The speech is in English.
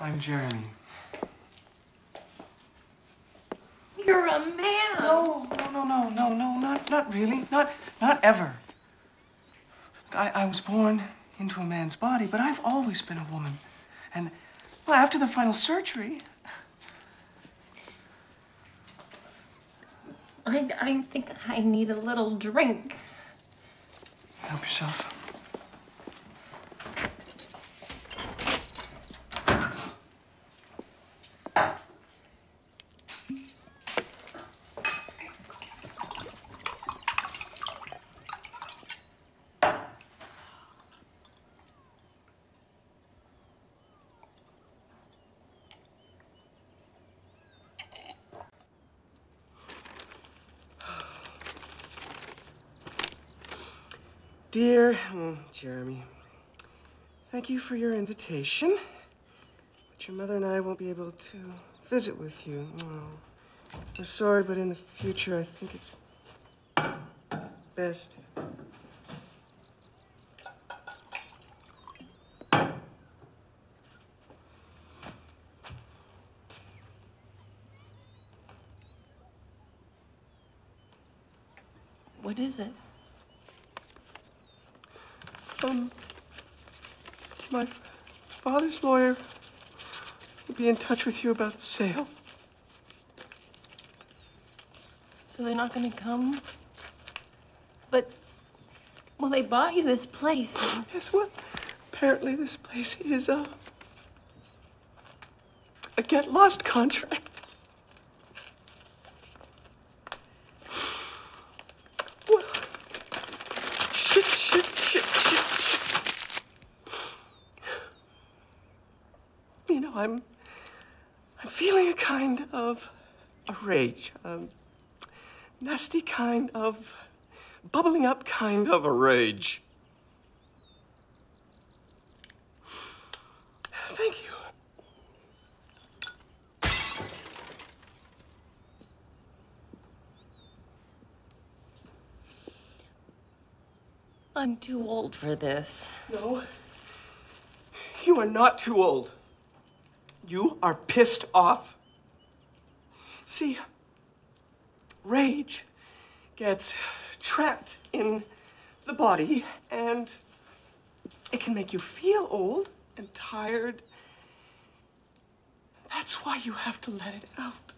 I'm Jeremy. You're a man. No, no, no, no, no, no, not, not really. Not, not ever. I, I was born into a man's body, but I've always been a woman. And, well, after the final surgery, I, I think I need a little drink. help yourself. Dear mm, Jeremy, thank you for your invitation. But your mother and I won't be able to visit with you. Oh, I'm sorry, but in the future, I think it's best. What is it? Um, my father's lawyer will be in touch with you about the sale. So they're not gonna come? But, well, they bought you this place. Yes, well, apparently this place is a a get lost contract. Well, shit, shit, shit, shit, shit. You know, I'm I'm feeling a kind of a rage, a nasty kind of bubbling up kind of a rage. Thank you. I'm too old for this. No. You are not too old. You are pissed off. See, rage gets trapped in the body and it can make you feel old and tired. That's why you have to let it out.